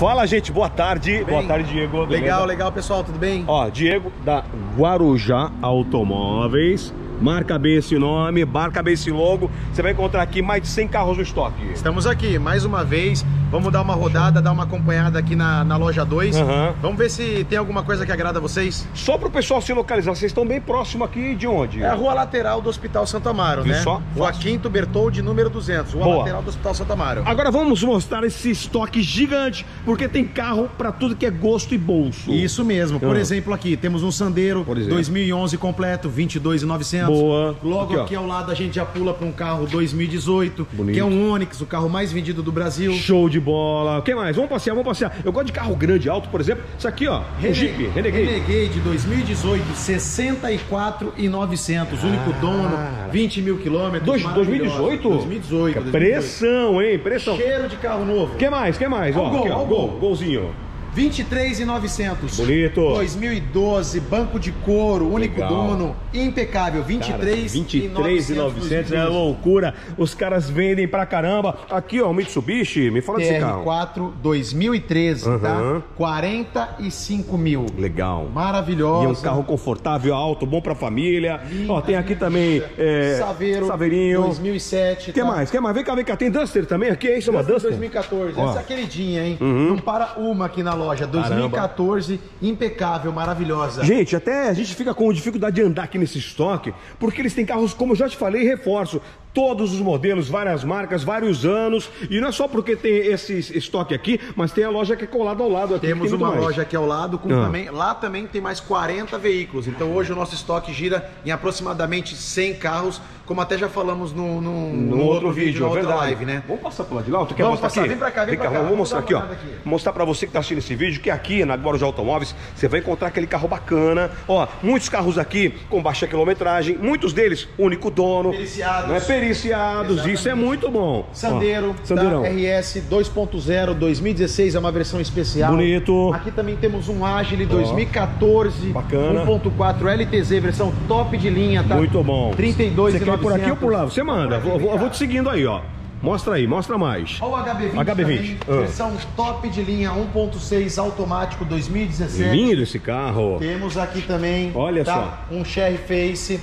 Fala, gente, boa tarde. boa tarde, Diego. Legal, beleza? legal, pessoal, tudo bem? Ó, Diego da Guarujá Automóveis. Marca bem esse nome, marca bem esse logo. Você vai encontrar aqui mais de 100 carros no estoque. Estamos aqui mais uma vez. Vamos dar uma rodada, dar uma acompanhada aqui na, na loja 2. Aham. Vamos ver se tem alguma coisa que agrada a vocês. Só para o pessoal se localizar, vocês estão bem próximo aqui de onde? É a rua lateral do Hospital Santo Amaro, Viu né? só? Joaquim Bertoldi, número 200. Rua Boa. lateral do Hospital Santo Amaro. Agora vamos mostrar esse estoque gigante, porque tem carro para tudo que é gosto e bolso. Isso mesmo. Por Ah. exemplo, aqui temos um Sandero Por exemplo. 2011 completo, 22,900. Boa. Logo Aqui, aqui, ao lado a gente já pula para um carro 2018, Bonito. que é um Onix, o carro mais vendido do Brasil. Show de bola. O que mais? Vamos passear, vamos passear. Eu gosto de carro grande, alto, por exemplo. Isso aqui, ó. Um Jeep, Renegade. Renegade 2018, 64,900. Único dono, 20 mil quilômetros. Dois- maravilhoso. 2018? 2018. 2018. Pressão, hein? Pressão. Cheiro de carro novo. O que mais? que mais? Ó o gol, aqui, ó. o Gol, gol. golzinho. 23,900. Bonito. 2012, banco de couro, único Legal. dono, impecável. 23 23,900 é loucura. Os caras vendem pra caramba. Aqui, ó, o Mitsubishi. Me fala desse carro. TR4 2013, Aham. tá? 45 mil. Legal. Maravilhosa. E é um carro confortável, alto, bom pra família. Linda, Ó, tem aqui também é, Saveiro Saveirinho. 2007. O que tá? mais? que mais? Vem cá, vem cá. Tem Duster também aqui, é isso? Uma Duster Duster? 2014, Ó. Uhum. essa é a queridinha, hein? Não para uma aqui na loja. 2014, impecável, maravilhosa. Gente, até a gente fica com dificuldade de andar aqui nesse estoque, porque eles têm carros, como eu já te falei, reforço. Todos os modelos, várias marcas, vários anos. E não é só porque tem esse estoque aqui, mas tem a loja que é colada ao lado aqui. Temos tem uma mais. loja aqui ao lado, com Ah. também, lá também tem mais 40 veículos. Então hoje o nosso estoque gira em aproximadamente 100 carros, como até já falamos no, no, No, no outro, vídeo, na é outra live, né? Vamos passar pro lado de lá? Tu quer Vamos mostrar passar, aqui? vem pra cá, vem pra cá. Vamos Vamos mostrar aqui, ó. aqui. Mostrar pra você que tá assistindo esse vídeo que aqui na Guarujá Automóveis você vai encontrar aquele carro bacana. Ó, muitos carros aqui com baixa quilometragem, muitos deles único dono. Periciados. Né? Periciados, isso é Exatamente. muito bom. Sandero, Ó, Sandeirão. da RS 2.0 2016, é uma versão especial. Bonito. Aqui também temos um Agile 2014, Bacana. 1.4 LTZ, versão top de linha, tá? Muito bom. 32 Você quer por aqui ou por lá? Você manda. Aqui, Vou, vou- te seguindo aí, ó. Mostra aí, mostra mais. Olha o HB20, HB20, também, ah. versão top de linha 1.6 automático 2017. Lindo esse carro. Temos aqui também Olha tá? um Cherry Face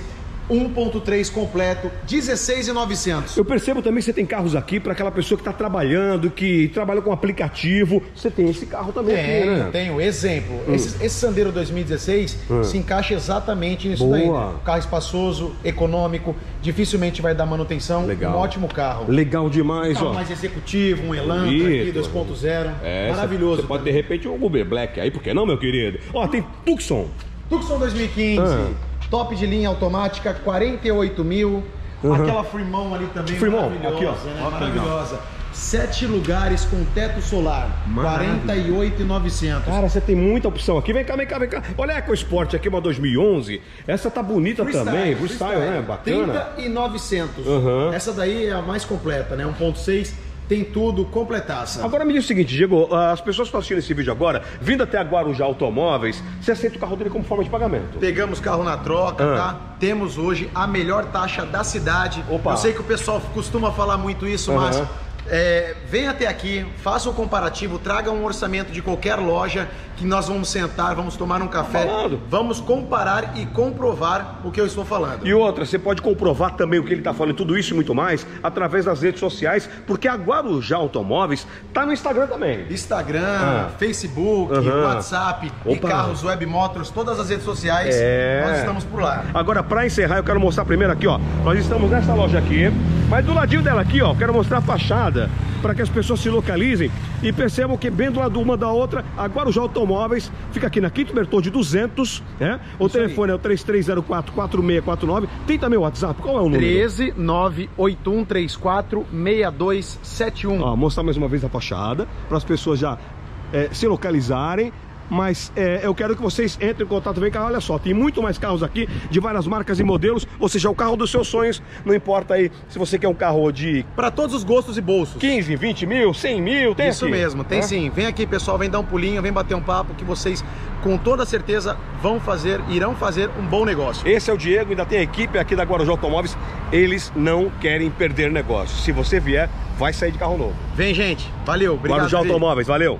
1.3 completo, 16,900. Eu percebo também que você tem carros aqui para aquela pessoa que está trabalhando, que trabalha com aplicativo. Você tem esse carro também aqui, Tenho, né? tenho. Exemplo, esse, esse Sandero 2016 Hum. se encaixa exatamente nisso Boa. daí. né? Carro espaçoso, econômico, dificilmente vai dar manutenção. Legal. Um ótimo carro. Legal demais, Carro ó. mais executivo, um Elantra aqui, Bonito. 2.0. É, Maravilhoso. Você pode de repente um Uber Black aí, por que não, meu querido? Ó, tem Tucson. Tucson 2015, Ah. Top de linha automática, 48 mil. Aquela Fremont ali também, Fremont, maravilhosa, aqui, ó. né? Ó que legal. maravilhosa. Sete lugares com teto solar, Maravilha. 48,900. Cara, você tem muita opção aqui. Vem cá, vem cá, vem cá. Olha a EcoSport aqui, uma 2011. Essa tá bonita também. Freestyle, né? Bacana. 30,900. Uhum. Essa daí é a mais completa, né? 1.6, tem tudo completaça. Agora me diz o seguinte, Diego, as pessoas que estão assistindo esse vídeo agora, vindo até a Guarujá Automóveis, você aceita o carro dele como forma de pagamento? Pegamos carro na troca, Ah. tá? Temos hoje a melhor taxa da cidade. Opa. Eu sei que o pessoal costuma falar muito isso, Aham. mas é, venha até aqui, faça um comparativo, traga um orçamento de qualquer loja que nós vamos sentar, vamos tomar um café, falando. vamos comparar e comprovar o que eu estou falando. E outra, você pode comprovar também o que ele está falando, tudo isso e muito mais, através das redes sociais, porque a Guarujá Automóveis está no Instagram também. Instagram, Ah. Facebook, Aham. WhatsApp, e carros, Web Motors, todas as redes sociais, É. nós estamos por lá. Agora, para encerrar, eu quero mostrar primeiro aqui, ó. Nós estamos nessa loja aqui, mas do ladinho dela aqui, ó, quero mostrar a fachada para que as pessoas se localizem e percebam que bem do lado uma da outra, a Guarujá Automóveis fica aqui na Quinto Bertoldi 200, né? O telefone é o 3304-4649. Tem também o WhatsApp, qual é o número? 13 98134 6271. Ó, mostrar mais uma vez a fachada para as pessoas já é, se localizarem. Mas é, eu quero que vocês entrem em contato, vem cá, olha só, tem muito mais carros aqui de várias marcas e modelos, ou seja, o carro dos seus sonhos, não importa aí se você quer um carro de Para todos os gostos e bolsos. 15, 20 mil, 100 mil, tem Isso aqui, mesmo, tem né? sim. Vem aqui, pessoal, vem dar um pulinho, vem bater um papo que vocês, com toda certeza, vão fazer, irão fazer um bom negócio. Esse é o Diego, ainda tem a equipe aqui da Guarujá Automóveis, eles não querem perder negócio. Se você vier, vai sair de carro novo. Vem, gente. Valeu. Obrigado. Guarujá. Automóveis, valeu!